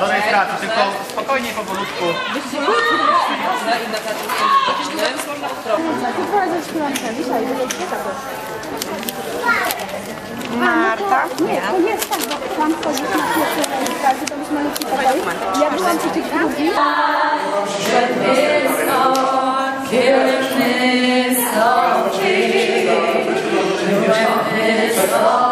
do rejestracji, tylko spokojnie, powolutku. Marta? Nie, to jest tak, bo tam wchodzisz na pierwszą rejestrację, to byśmy leci pokoju. Ja byłam przy tych drugich. Miłość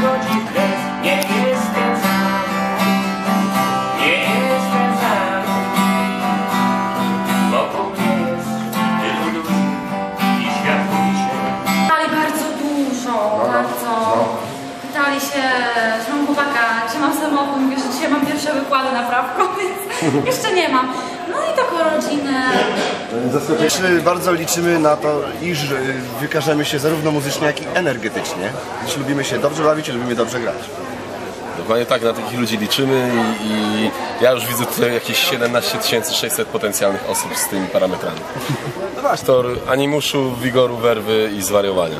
przychodzi kres. Nie jestem sam, nie jestem sam. Wokół mnie jest tylu ludzi i świat mówi się. Pytali bardzo dużo, bardzo. Pytali się, czy mam chłopaka, czy mam samochód. Mówię, że dzisiaj mam pierwsze wykłady na prawko, więc jeszcze nie mam. No i. Czy bardzo liczymy na to, iż y, wykażemy się zarówno muzycznie, jak i energetycznie. Gdyż lubimy się dobrze bawić i lubimy dobrze grać. Dokładnie tak, na takich ludzi liczymy i, i ja już widzę tutaj jakieś 17 600 potencjalnych osób z tymi parametrami. To animuszu, wigoru, werwy i zwariowania.